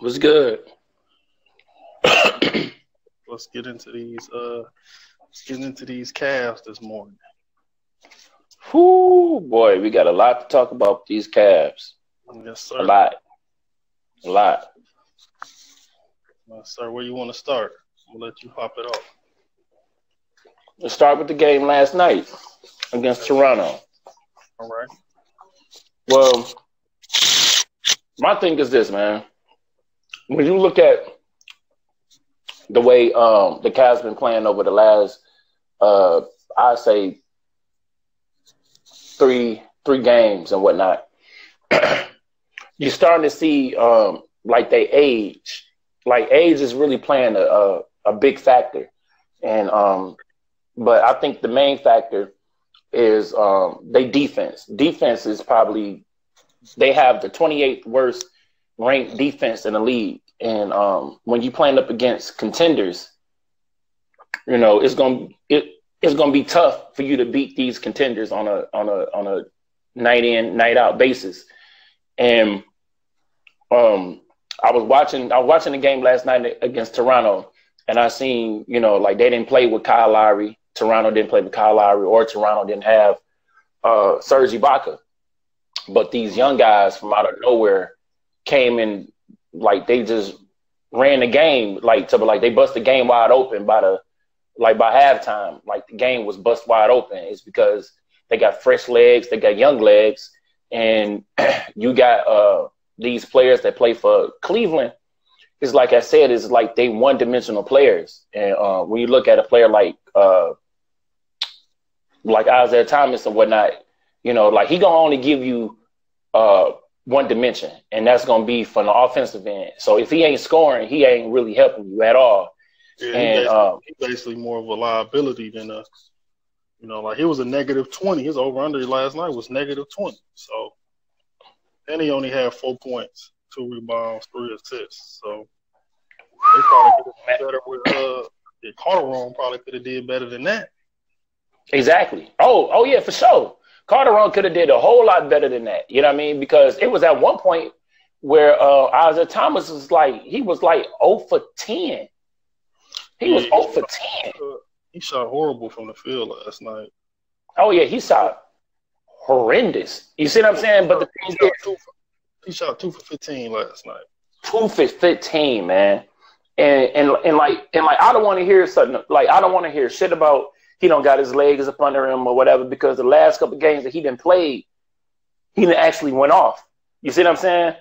Was good. let's get into these. Uh, let's get into these Cavs this morning. Whoo, boy, we got a lot to talk about these Cavs. Yes, sir. A lot. A lot. Yes, sir. Where you want to start? We'll let you pop it off. Let's start with the game last night against Toronto. All right. Well, my thing is this, man. When you look at the way um, the Cavs been playing over the last, uh, I say, three three games and whatnot, you're starting to see um, like they age. Like age is really playing a, a, a big factor, and um, but I think the main factor is um, they defense. Defense is probably they have the 28th worst ranked defense in the league, and um, when you playing up against contenders, you know it's gonna it it's gonna be tough for you to beat these contenders on a on a on a night in night out basis, and um, I was watching I was watching the game last night against Toronto, and I seen you know like they didn't play with Kyle Lowry. Toronto didn't play with Kyle Lowry, or Toronto didn't have uh, Serge Ibaka. But these young guys from out of nowhere came in like they just ran the game like to like they bust the game wide open by the like by halftime. Like the game was bust wide open. It's because they got fresh legs, they got young legs, and you got uh these players that play for Cleveland. It's like I said, it's like they one dimensional players. And uh, when you look at a player like uh, like Isaiah Thomas and whatnot, you know, like he gonna only give you uh, one dimension, and that's gonna be from the offensive end. So if he ain't scoring, he ain't really helping you at all. Yeah, and he's basically, um, basically more of a liability than a, you know, like he was a negative twenty. His over under last night was negative twenty. So, and he only had four points, two rebounds, three assists. So they probably could have better with uh, Calderon probably could have did better than that. Exactly. Oh, oh yeah, for sure. Calderon could have did a whole lot better than that. You know what I mean? Because it was at one point where uh, Isaiah Thomas was like he was like 0 for 10. He was Yeah, 0 for 10. He shot horrible from the field last night. Oh yeah, he shot horrendous. You see what I'm saying? But the he thing shot, is, two for, he shot two for fifteen last night. two for 15, man. And and and like and like I don't want to hear something like I don't want to hear shit about he don't got his legs up under him or whatever because the last couple games that he didn't play, he didn't actually went off. You see what I'm saying?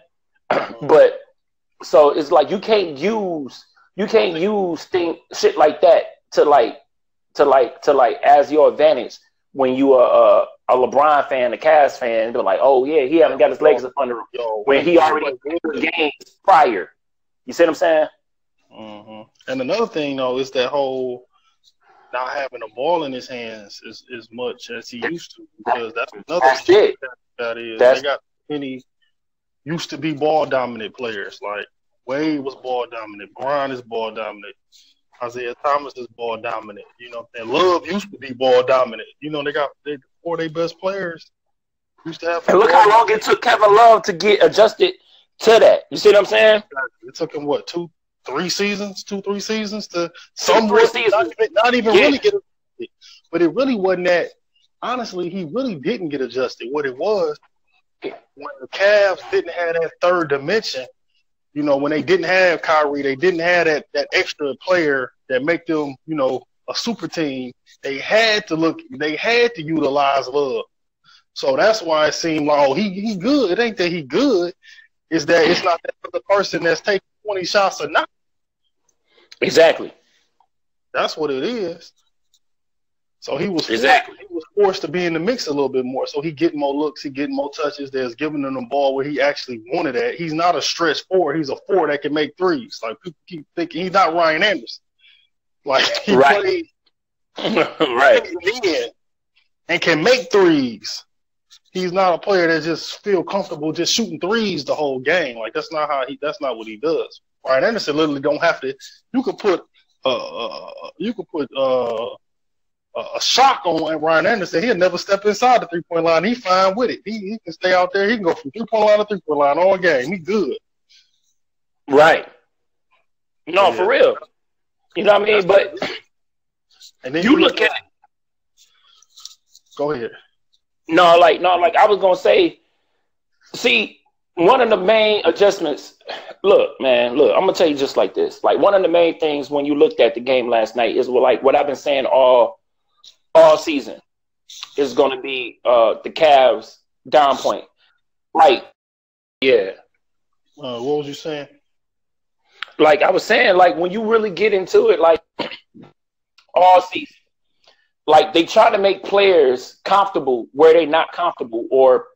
but so it's like you can't use you can't use thing shit like that to like to like to like as your advantage when you are a, a LeBron fan, a Cavs fan, they're like, oh yeah, he haven't got his legs up under him Yo, when he already games prior. You see what I'm saying? hmm And another thing though is that whole not having the ball in his hands as, as much as he used to because that's another That's it. that, is That's- they got many used to be ball dominant players like Wade was ball dominant, Bron is ball dominant, Isaiah Thomas is ball dominant. You know, and Love used to be ball dominant. You know, they got they four of their best players used to have. And look how long it took Kevin Love to get adjusted to that. You see what I'm saying? It took him what two, three seasons, two, three seasons to three somewhat seasons. not even, not even Yeah. really get adjusted. But it really wasn't that. Honestly, he really didn't get adjusted. What it was when the Cavs didn't have that third dimension. You know, when they didn't have Kyrie, they didn't have that that extra player that make them, you know, a super team. They had to look. They had to utilize Love. So that's why it seemed like, oh, he he good. It ain't that he good. It's that it's not that other person that's taking twenty shots or not. Exactly. That's what it is. So he was Exactly. he was forced to be in the mix a little bit more. So he getting more looks, he getting more touches. There's giving him the ball where he actually wanted it. He's not a stretch four. He's a four that can make threes. Like people keep thinking he's not Ryan Anderson. Like he Right. plays right. and can make threes. He's not a player that just feel comfortable just shooting threes the whole game. Like that's not how he. That's not what he does. Ryan Anderson literally don't have to. You could put uh, uh you could put uh a shock on Ryan Anderson. He'll never step inside the three point line. He fine with it. He, he can stay out there. He can go from three point line to three point line all game. He good. Right. No, yeah. for real. You know what I mean? But and then you, you look at. Go ahead. No, like no, like I was gonna say. See, one of the main adjustments. Look, man, look. I'm gonna tell you just like this. Like one of the main things when you looked at the game last night is what, like what I've been saying all all season is going to be uh the Cavs down point. Like, yeah. Uh, what was you saying? Like I was saying, like when you really get into it, like all season, like they try to make players comfortable where they're not comfortable or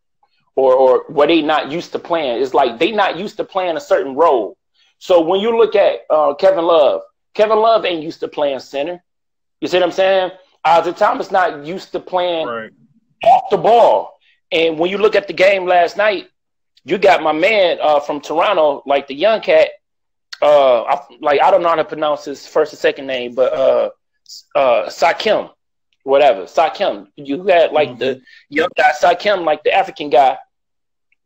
or or where they not used to playing. It's like they not used to playing a certain role. So when you look at uh, Kevin Love, Kevin Love ain't used to playing center. You see what I'm saying? Isaiah Thomas not used to playing right. off the ball. And when you look at the game last night, you got my man uh, from Toronto, like the young cat. Uh, I, like I don't know how to pronounce his first and second name, but uh, uh, Sakim whatever. Sakim, you had like mm-hmm. the young guy Sakim, like the African guy,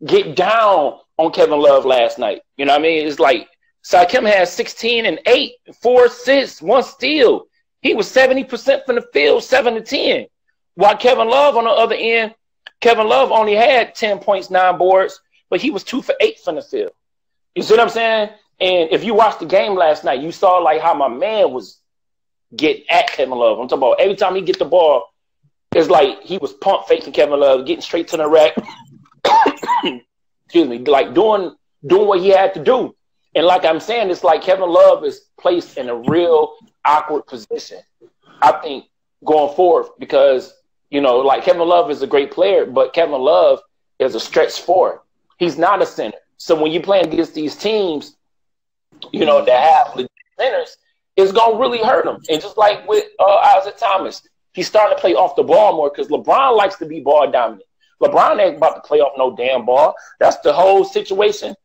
get down on Kevin Love last night. You know what I mean? It's like Sakim had 16 and 8, four assists, one steal. He was 70% from the field, 7 to 10. While Kevin Love on the other end, Kevin Love only had 10 points, nine boards, but he was two for eight from the field. You see what I'm saying? And if you watched the game last night, you saw like how my man was get at Kevin Love. I'm talking about every time he get the ball, it's like he was pump faking Kevin Love, getting straight to the rack. Excuse me, like doing doing what he had to do. And like I'm saying, it's like Kevin Love is placed in a real awkward position. I think going forward because you know, like Kevin Love is a great player, but Kevin Love is a stretch forward. He's not a center. So when you're playing against these teams, you know, that have the centers, it's gonna really hurt him. And just like with uh, Isaiah Thomas, he's starting to play off the ball more because LeBron likes to be ball dominant. LeBron ain't about to play off no damn ball. That's the whole situation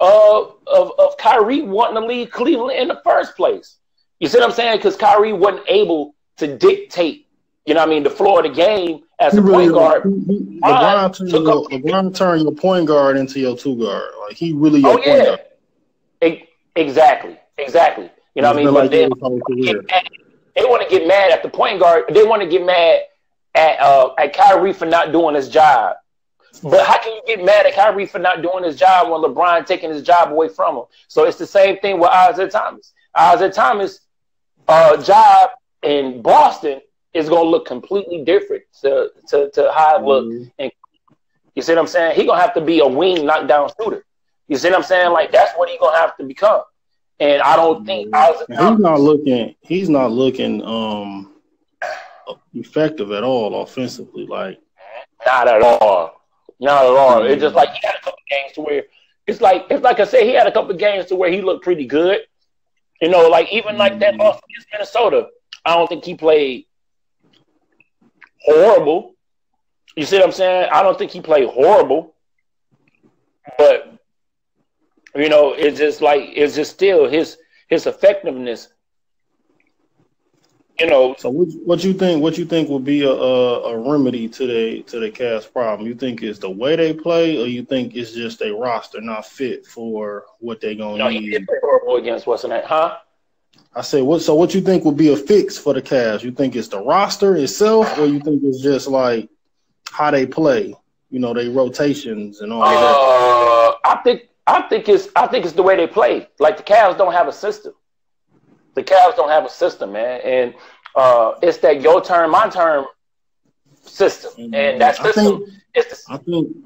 of of, of Kyrie wanting to leave Cleveland in the first place. You see what I'm saying? Because Kyrie wasn't able to dictate, you know, what I mean, the floor of the game as he a really, point guard. He, he, LeBron, turned your, LeBron turned your point guard into your two guard. Like he really your oh, yeah. point guard. exactly, exactly. You know what I mean? Like they, they want to get mad at the point guard. They want to get mad at uh, at Kyrie for not doing his job. But how can you get mad at Kyrie for not doing his job when LeBron taking his job away from him? So it's the same thing with Isaiah Thomas. Isaiah Thomas' uh, job in Boston is going to look completely different to, to, to how it look. Mm-hmm. And you see what I'm saying? He going to have to be a wing knockdown shooter. You see what I'm saying? Like that's what he going to have to become. And I don't think he's not looking. He's not looking um effective at all offensively. Like not at all. Not at all. Mm-hmm. It's just like he had a couple games to where it's like it's like I said, he had a couple games to where he looked pretty good. You know, like even like that loss against Minnesota, I don't think he played horrible. You see what I'm saying? I don't think he played horrible. But you know, it's just like it's just still his his effectiveness. You know. So what, what you think? What you think would be a, a, a remedy to the to the Cavs problem? You think it's the way they play, or you think it's just a roster not fit for what they're gonna no, need? He did horrible against what's in that, huh? I say what? So what you think would be a fix for the Cavs? You think it's the roster itself, or you think it's just like how they play? You know, they rotations and all uh, that. I think I think it's I think it's the way they play. Like the Cavs don't have a system. The Cavs don't have a system, man, and uh, it's that your turn, my turn system, and that system. I think, it's the, I think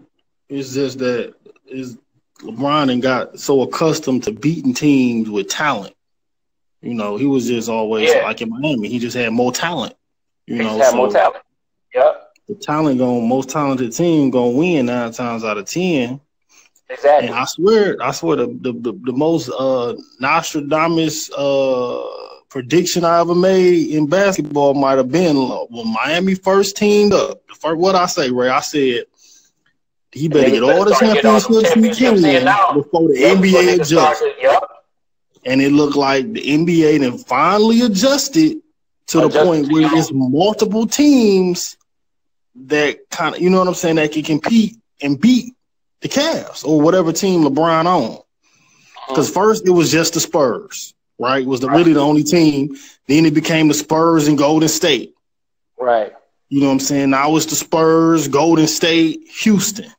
it's just that is LeBron and got so accustomed to beating teams with talent. You know, he was just always yeah. like in Miami. He just had more talent. You he know, had so more talent. Yep. The talent going most talented team gonna win nine times out of ten. Exactly. And I swear, I swear the the, the, the most uh, Nostradamus uh, prediction I ever made in basketball might have been when Miami first teamed up. First, what I say, Ray? I said he better get all the championships he can before the yep, NBA adjusts. Yep. And it looked like the NBA then finally adjusted to the point where it's multiple teams that kind of, you know what I'm saying, that can compete and beat the Cavs or whatever team LeBron on. Because uh-huh. first it was just the Spurs, right? It was the, really the only team. Then it became the Spurs and Golden State. Right. You know what I'm saying? Now it's the Spurs, Golden State, Houston.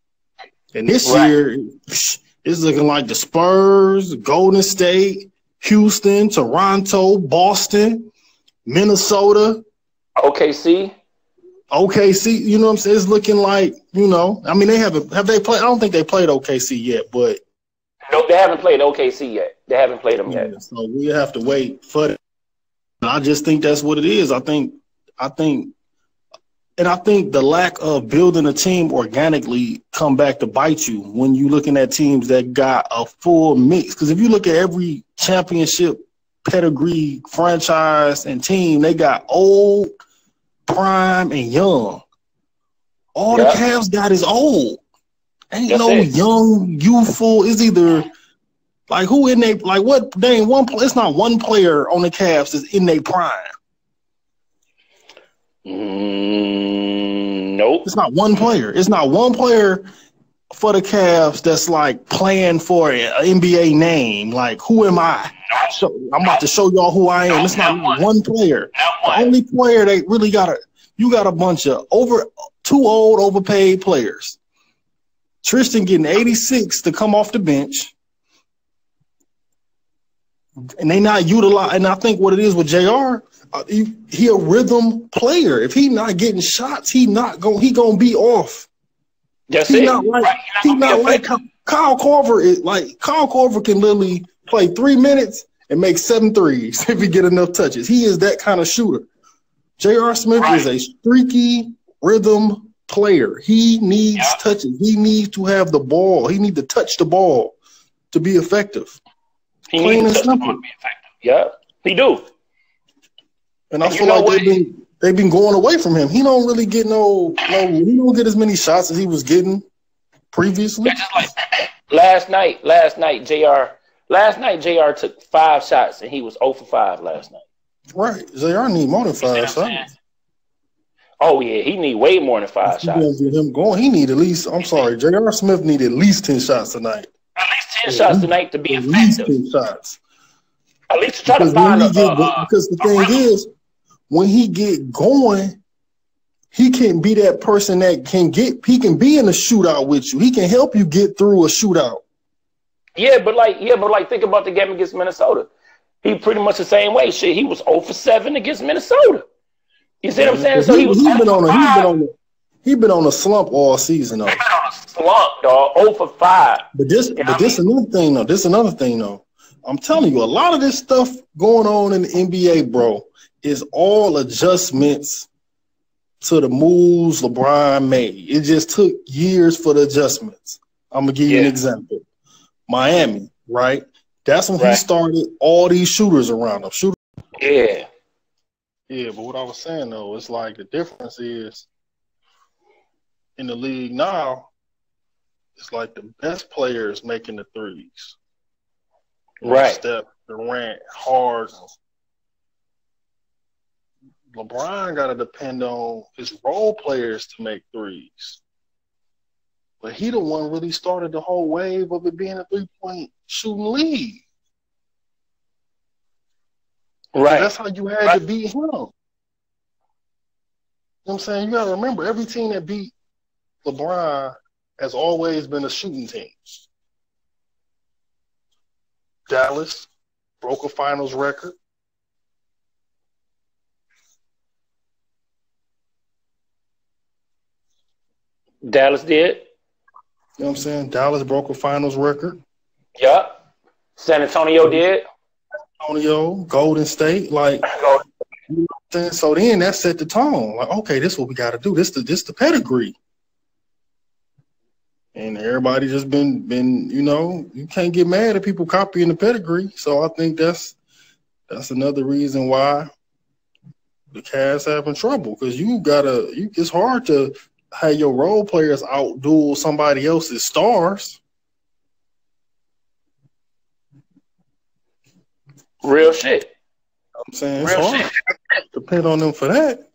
And this right. year, it's looking like the Spurs, Golden State, Houston, Toronto, Boston, Minnesota, OKC. OKC, you know what I'm saying? It's looking like, you know, I mean, they haven't, have they played? I don't think they played OKC yet, but. No, they haven't played OKC yet. They haven't played them yet. so we have to wait for it. I just think that's what it is. I think, I think and I think the lack of building a team organically come back to bite you when you're looking at teams that got a full mix. Because if you look at every championship pedigree franchise and team, they got old, prime, and young. All yep. the Cavs got is old. Ain't That's no it. young, youthful. It's either like who in they like what name one. It's not one player on the Cavs is in their prime. Mm, nope. It's not one player. It's not one player for the Cavs that's like playing for an NBA name. Like, who am I? So I'm about to show y'all who I am. it's not, not one. player. Not the only player they really got a you got a bunch of over two old overpaid players. Tristan getting 86 to come off the bench. And they not utilize and I think what it is with JR, uh, he, he a rhythm player. If he not getting shots, he not going he gonna be off. That's he it. Not like, right. He not, like Kyle Korver is like Kyle Korver can literally play three minutes and make seven threes if he get enough touches. He is that kind of shooter. J.R. Smith right. is a streaky rhythm player. He needs touches. He needs to have the ball. He need to touch the ball to be effective. He Plain needs to touch the ball to be effective. Yeah, he do. And I feel like they've been they've been going away from him. He don't really get no no he don't get as many shots as he was getting previously. just like last night, last night, JR last night JR took five shots and he was 0 for 5 last night. Right. JR need more than five shots. Oh yeah, he need way more than five shots. Get him going. He need at least. I'm sorry, J.R. Smith need at least ten shots tonight. At least ten yeah, shots tonight to be at effective. least ten shots. At least to try because to find a, get, uh, because the thing is, when he get going, he can be that person that can get he can be in a shootout with you. He can help you get through a shootout. Yeah, but like yeah, but like think about the game against Minnesota. He pretty much the same way. Shit, he was 0 for 7 against Minnesota. You see what I'm saying? So he, he was he been on a, he been on a, he been on a slump all season though. He been on a slump, dog. 0 for 5. But this but I this mean? another thing though. This another thing though. I'm telling you, a lot of this stuff going on in the NBA, bro, is all adjustments to the moves LeBron made. It just took years for the adjustments. I'm gonna give you an example. Miami, right? That's when right. he started all these shooters around him. Shooter. Yeah. Yeah, but what I was saying though, it's like the difference is in the league now, it's like the best players making the threes. Right. Steph, Durant, Harden, LeBron got to depend on his role players to make threes. But he the one really started the whole wave of it being a three point shooting league. Right. that's how you had right. to beat him. You know what I'm saying? You gotta remember every team that beat LeBron has always been a shooting team. Dallas broke a finals record. Dallas did. You know what I'm saying? Dallas broke a finals record. Yep. San Antonio did. Antonio, Golden State, like you know so then that set the tone. Like, okay, this is what we gotta do. This the this the pedigree. And everybody just been been, you know, you can't get mad at people copying the pedigree. So I think that's that's another reason why the Cavs having trouble because you gotta. You, it's hard to have your role players outduel somebody else's stars. Real shit. I'm saying it's Real hard. Shit. Depend on them for that.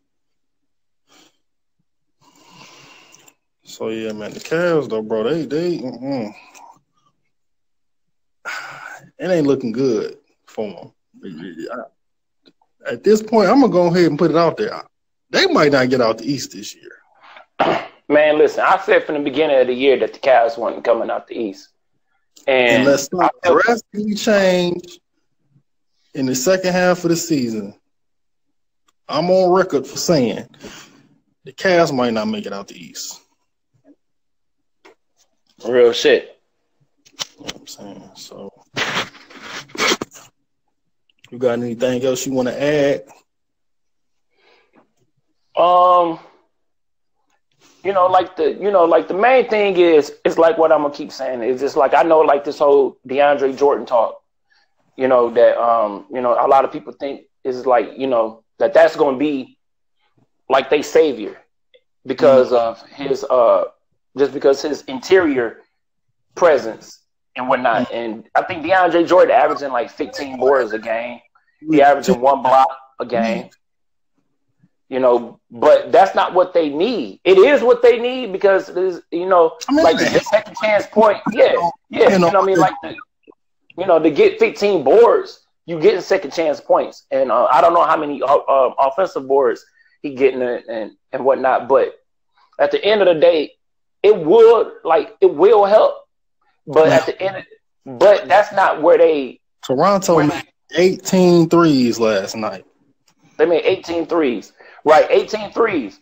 So yeah, man, the Cavs though, bro, they they mm-mm. it ain't looking good for them. At this point, I'm gonna go ahead and put it out there. They might not get out the East this year. Man, listen, I said from the beginning of the year that the Cavs weren't coming out the East. And unless something drastically change in the second half of the season, I'm on record for saying the Cavs might not make it out the East. Real shit. You know I'm saying? So you got anything else you want to add? Um you know, like the you know, like the main thing is it's like what I'm gonna keep saying. is It's just like I know like this whole DeAndre Jordan talk, you know, that um, you know, a lot of people think is like, you know, that that's gonna be like they savior because mm-hmm. of his uh just because his interior presence and whatnot. Mm-hmm. And I think DeAndre Jordan averaging like 15 boards a game. He averaging one block a game you know, but that's not what they need. It is what they need because there's, you know, I mean, like the second chance point. Yeah, yeah. You know, I mean, like the, you know, to get 15 boards, you get second chance points, and uh, I don't know how many uh, uh, offensive boards he getting and, and and whatnot, but at the end of the day, it would like it will help, but at the end, of, but that's not where they. Toronto made 18 threes last night. They made 18 threes right? 18 threes.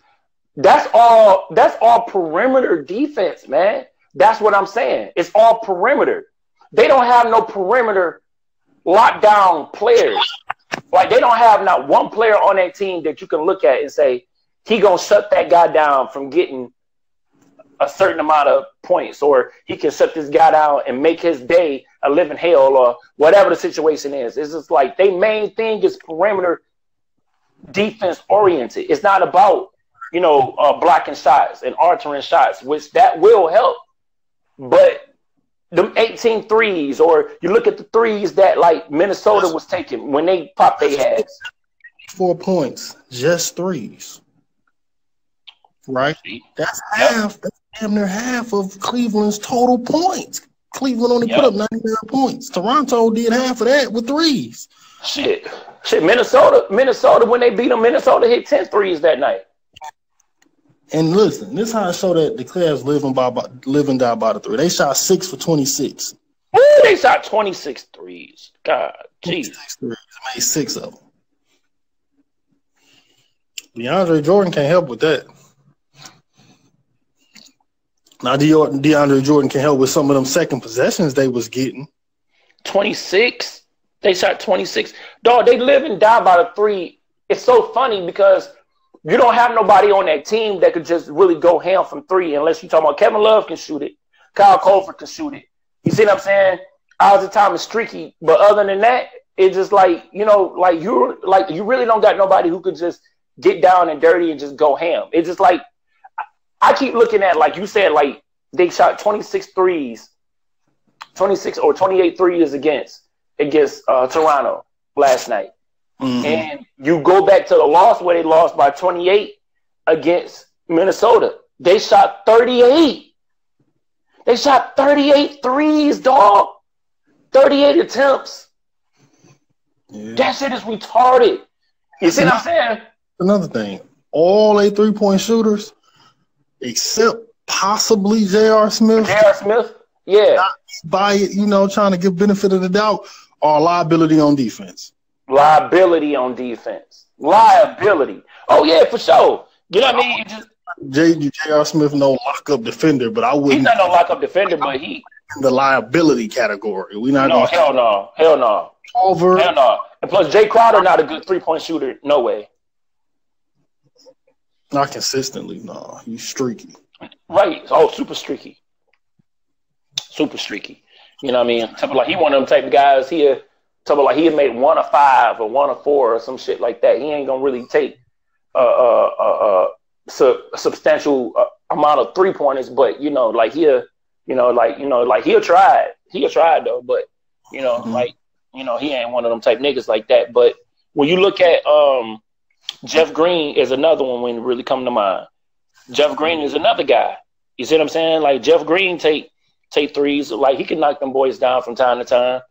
That's all that's all perimeter defense, man. That's what I'm saying. It's all perimeter. They don't have no perimeter lockdown players. Like they don't have not one player on that team that you can look at and say he gonna shut that guy down from getting a certain amount of points, or he can shut this guy down and make his day a living hell, or whatever the situation is. It's just like they main thing is perimeter defense oriented. It's not about you know uh, blocking shots and altering shots, which that will help. But the 18 threes, or you look at the threes that like Minnesota was taking when they popped their heads. Four points, just threes. Right? That's half. Yep. That's damn near half of Cleveland's total points. Cleveland only yep. put up 99 points. Toronto did half of that with threes. Shit. Shit, Minnesota, Minnesota, when they beat them, Minnesota hit 10 threes that night. And listen, this how I show that the Cavs living by, by living down by the three. They shot six for 26. Ooh, they shot 26 threes. God, jeez. Threes. Made six of them. DeAndre Jordan can't help with that. Now DeAndre Jordan can help with some of them second possessions they was getting. 26? They shot 26. Dog, they live and die by the three. It's so funny because you don't have nobody on that team that could just really go ham from three unless you talk about Kevin Love can shoot it. Kyle Korver can shoot it. You see what I'm saying? Time is streaky. But other than that, it's just like, you know, like you like you really don't got nobody who could just get down and dirty and just go ham. It's just like I keep looking at like you said, like they shot 26 threes, 26 or 28 threes against against uh, Toronto last night. Mm-hmm. And you go back to the loss where they lost by 28 against Minnesota. They shot 38. They shot 38 threes, dog. 38 attempts. Yeah. That shit is retarded. You see what I'm saying? Another thing, all a three point shooters, except possibly J.R. Smith. J.R. Smith, yeah. by it, you know, trying to give benefit of the doubt or liability on defense? Liability on defense. Liability. Oh yeah, for sure. You know what I mean? Just, J. J.R. Smith no lockup defender, but I wouldn't. He's not no lockup defender, but he in the liability category. We not no hell no, hell no, over hell no. And plus, Jae Crowder not a good three point shooter. No way. Not consistently, no. He's streaky. Right. Oh, super streaky. Super streaky. You know what I mean? Something like he one of them type of guys here. Something like he had made one of five or one of four or some shit like that. He ain't gonna really take a, a, a, a substantial uh, amount of three pointers, but you know, like he'll, you know, like you know, like he'll try it. He'll try it though, but you know, mm-hmm. like you know, he ain't one of them type niggas like that. But when you look at um, Jeff Green is another one when really come to mind. Jeff Green is another guy. You see what I'm saying? Like Jeff Green take take threes. Like he can knock them boys down from time to time.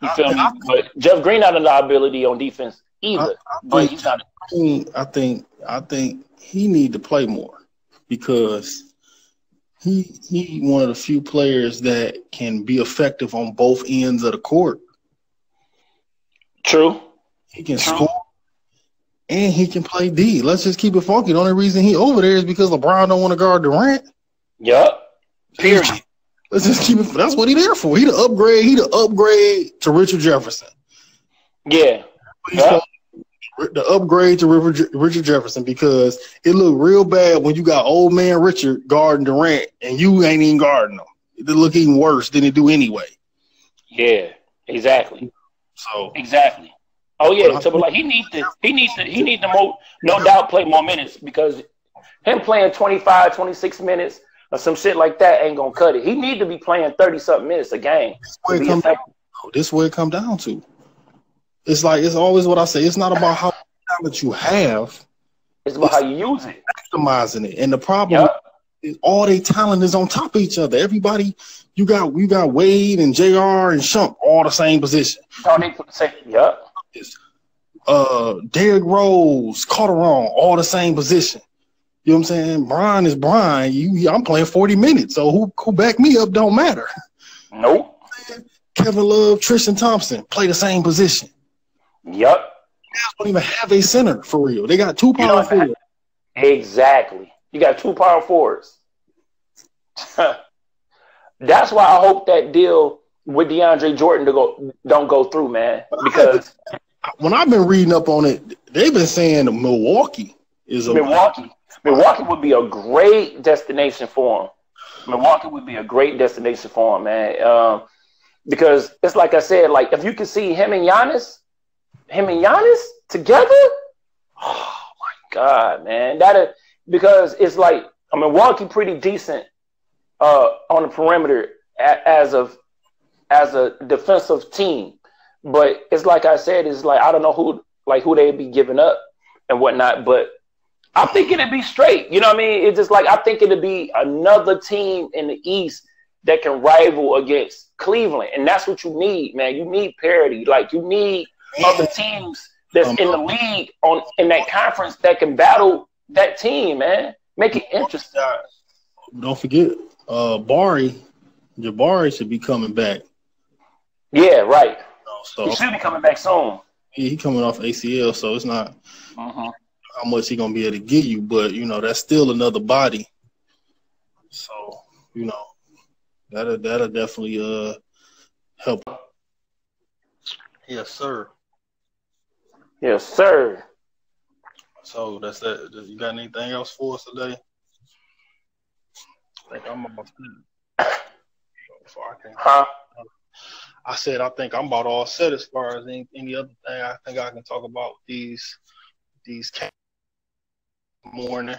You feel I, me? but Jeff Green not a liability on defense either. I, but he's not. I think I think he need to play more because he he one of the few players that can be effective on both ends of the court. True. He can True. score and he can play D. Let's just keep it funky. The only reason he over there is because LeBron don't want to guard Durant. Yep. Period. Let's just keep it. That's what he there for. He to upgrade. He to upgrade to Richard Jefferson. Yeah. The upgrade to Richard Jefferson because it looked real bad when you got old man Richard guarding Durant and you ain't even guarding him. It look even worse than it do anyway. Yeah, exactly. So exactly. Oh yeah, so but like he needs to he needs to he needs to more no doubt play more minutes because him playing 25, 26 minutes or some shit like that ain't gonna cut it. He need to be playing 30 something minutes a game. This this way it come down to. It's like it's always what I say. It's not about how talent you have. It's about it's how you use it. Maximizing it. And the problem yep. is all their talent is on top of each other. Everybody you got you got Wade and JR and Shump all the same position. Oh, they same, yep uh Derrick Rose, Calderon, all the same position. You know what I'm saying? Bron is Bron. You, I'm playing 40 minutes, so who who back me up don't matter. Nope. Kevin Love, Tristan Thompson play the same position. Yep. don't even have a center for real. They got two power forwards. Exactly. You got two power forwards. That's why I hope that deal with DeAndre Jordan to go don't go through, man. Because when I've been reading up on it, they've been saying Milwaukee is a Milwaukee. Milwaukee would be a great destination for him. Milwaukee would be a great destination for him, man. Um, because it's like I said, like if you can see him and Giannis, him and Giannis together, oh my god, man, that because it's like I mean, Milwaukee pretty decent uh, on the perimeter as of as a defensive team. But it's like I said, it's like I don't know who like who they'd be giving up and whatnot. But I think it'd be straight. You know what I mean? It's just like I think it'd be another team in the East that can rival against Cleveland, and that's what you need, man. You need parity. Like you need other teams that's in the league on in that conference that can battle that team, man. Make it interesting. Don't forget, uh, Bari, Jabari should be coming back. Yeah, right. So he should be coming back soon. He, he coming off ACL, so it's not uh-huh. How much he gonna be able to get you, but you know that's still another body. So you know that'll that'll definitely uh help. Yes, sir. Yes, sir. So that's that. You got anything else for us today? I think I'm about to. So I can. Huh? I said I think I'm about all set as far as any, any other thing I think I can talk about these these morning.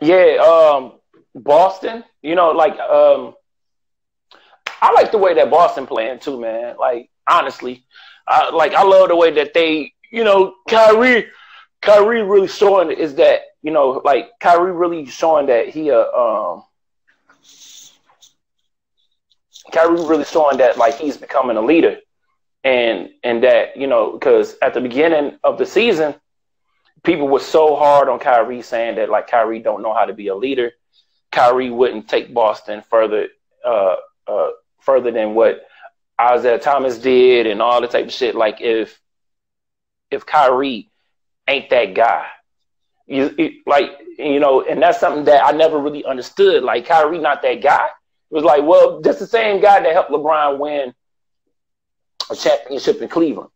Yeah, um, Boston. You know, like um, I like the way that Boston playing too, man. Like honestly, I, like I love the way that they, you know, Kyrie, Kyrie really showing is that you know, like Kyrie really showing that he uh um Kyrie really showing that like he's becoming a leader, and and that you know because at the beginning of the season, people were so hard on Kyrie saying that like Kyrie don't know how to be a leader. Kyrie wouldn't take Boston further uh, uh, further than what Isaiah Thomas did and all the type of shit. Like if if Kyrie ain't that guy, you like you know, and that's something that I never really understood. Like Kyrie not that guy. It was like, well, just the same guy that helped LeBron win a championship in Cleveland.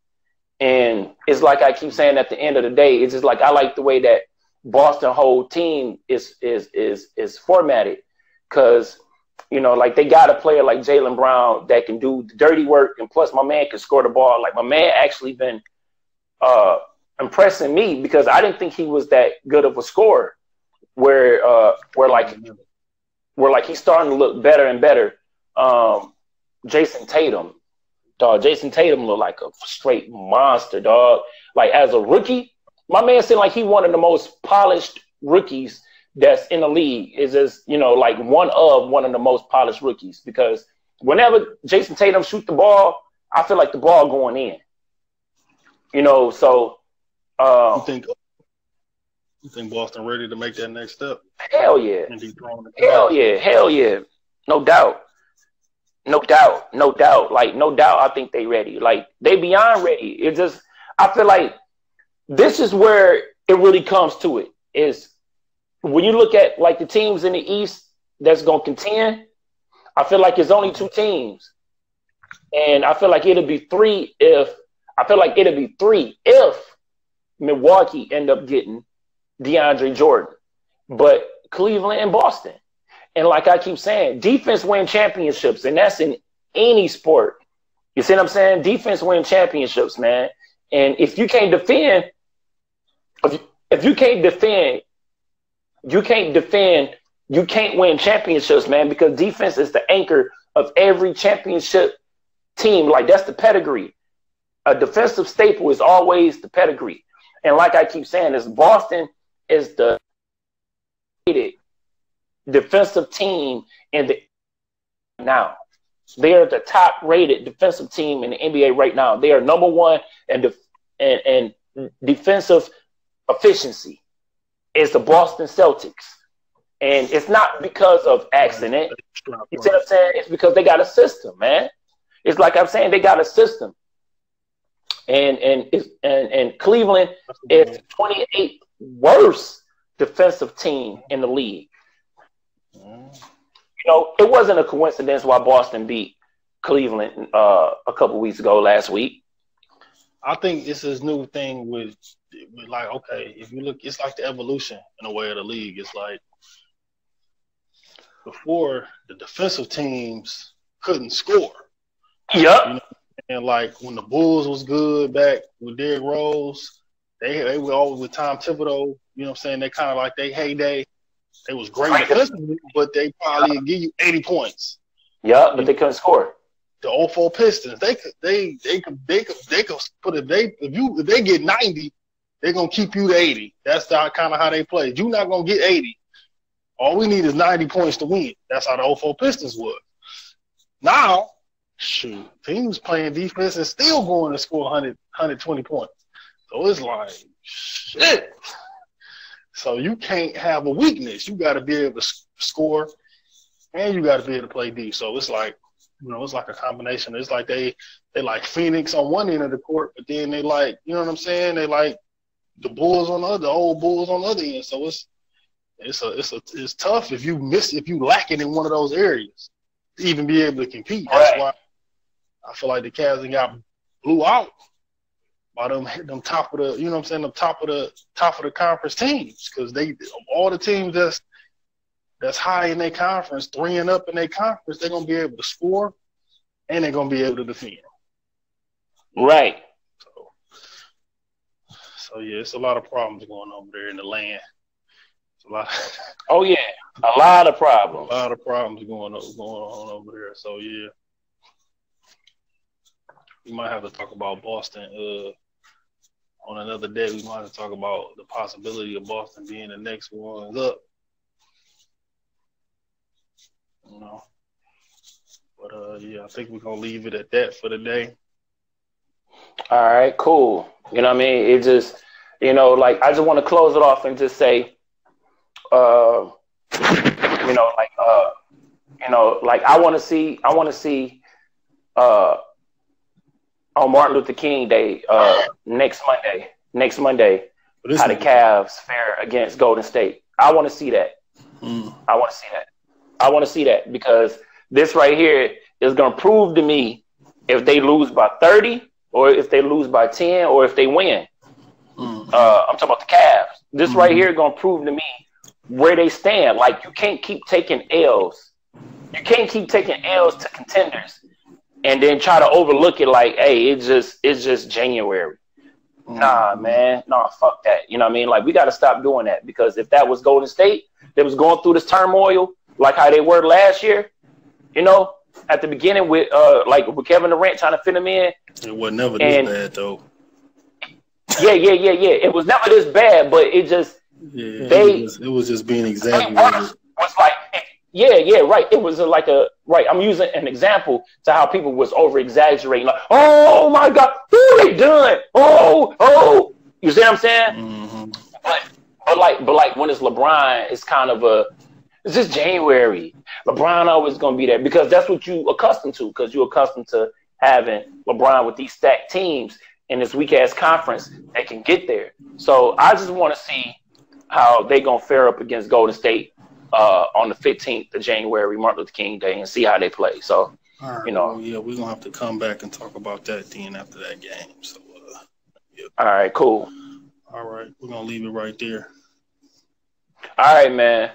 And it's like I keep saying at the end of the day, it's just like I like the way that Boston whole team is is is is formatted. Cause, you know, like they got a player like Jaylen Brown that can do the dirty work and plus my man can score the ball. Like my man actually been uh impressing me because I didn't think he was that good of a scorer. Where uh where like where like he's starting to look better and better. Um, Jayson Tatum, dog. Jayson Tatum looked like a straight monster, dog. Like as a rookie, my man seemed like he one of the most polished rookies that's in the league is just you know like one of one of the most polished rookies because whenever Jayson Tatum shoot the ball, I feel like the ball going in. You know, so uh, you think you think Boston ready to make that next step? Hell yeah. Hell yeah. Hell yeah. No doubt. No doubt. No doubt. Like no doubt I think they ready. Like they beyond ready. It just I feel like this is where it really comes to it. Is when you look at like the teams in the East that's gonna contend, I feel like it's only two teams. And I feel like it'll be three if I feel like it'll be three if Milwaukee end up getting DeAndre Jordan. But Cleveland and Boston. And like I keep saying, defense win championships, and that's in any sport. You see what I'm saying? Defense win championships, man. And if you can't defend, if you, if you can't defend, you can't defend, you can't win championships, man, because defense is the anchor of every championship team. Like that's the pedigree. A defensive staple is always the pedigree. And like I keep saying, is Boston is the defensive team in the now. They are the top rated defensive team in the NBA right now. They are number one in def- and, and defensive efficiency. It's the Boston Celtics. And it's not because of accident. You see what I'm saying? It's because they got a system, man. It's like I'm saying they got a system. And and and and Cleveland is 28th worst defensive team in the league. You know, it wasn't a coincidence why Boston beat Cleveland uh, a couple weeks ago last week. I think it's this new thing with, with like, okay, if you look, it's like the evolution in a way of the league. It's like before the defensive teams couldn't score. Yep. You know, and like when the Bulls was good back with Derrick Rose, they they were always with Tom Thibodeau. You know what I'm saying? They kind of like they heyday. They was great defensively, but they probably give you 80 points. Yeah, but they couldn't score. The 04 Pistons, they could they they could they could they could put if they if you if they get 90, they're gonna keep you to 80. That's the kind of how they play. You're not gonna get 80. All we need is 90 points to win. That's how the 04 Pistons was. Now, shoot, teams playing defense and still going to score 100, 120 points. So it's like, shit. So you can't have a weakness. You got to be able to score, and you got to be able to play D. So it's like, you know, it's like a combination. It's like they they like Phoenix on one end of the court, but then they like, you know what I'm saying? They like the Bulls on the other, the old Bulls on the other end. So it's it's a it's a it's tough if you miss if you lack it in one of those areas to even be able to compete. That's why I feel like the Cavs got blew out by them them top of the you know what I'm saying the top of the top of the conference teams because they all the teams that's that's high in their conference three and up in their conference they're gonna be able to score and they're gonna be able to defend. Right. So, so yeah, it's a lot of problems going on there in the land. It's a lot. Of, oh yeah, a lot of problems. A lot of problems going on going on over there. So yeah we might have to talk about Boston uh, on another day, we might have to talk about the possibility of Boston being the next ones up. You know. But uh, yeah, I think we're gonna leave it at that for the day. All right, cool. You know what I mean? It just, you know, like I just want to close it off and just say, uh, you know, like, uh, you know, like I want to see, I want to see, uh, on Martin Luther King Day uh, next Monday. Next Monday, how the Cavs fare against Golden State. I want to see that. Mm. I want to see that. I want to see that because this right here is going to prove to me if they lose by 30 or if they lose by 10 or if they win. Mm. Uh, I'm talking about the Cavs. This mm-hmm. right here is going to prove to me where they stand. Like you can't keep taking L's. You can't keep taking L's to contenders and then try to overlook it like, hey, it's just it's just January. Mm-hmm. Nah, man, nah, fuck that. You know what I mean? Like we got to stop doing that because if that was Golden State, that was going through this turmoil like how they were last year, you know, at the beginning with uh like with Kevin Durant trying to fit him in. It was never and, this bad though. Yeah, yeah, yeah, yeah. It was never this bad, but it just Yeah, they it was, it was just being exaggerated. Was like, yeah, yeah, right. It was like a right. I'm using an example to how people was over exaggerating. Like, oh my god, who they done? Oh, oh. You see what I'm saying? Mm-hmm. But, but like, but like when it's LeBron, it's kind of a it's just January. LeBron always gonna be there because that's what you accustomed to. Because you're accustomed to having LeBron with these stacked teams in this weak ass conference that can get there. So I just want to see how they gonna fare up against Golden State uh, on the 15th of January, Martin Luther King Day, and see how they play. So, right, you know, well, yeah, we're gonna have to come back and talk about that then after that game. So, uh, yeah. all right, cool. All right, we're gonna leave it right there. All right, man.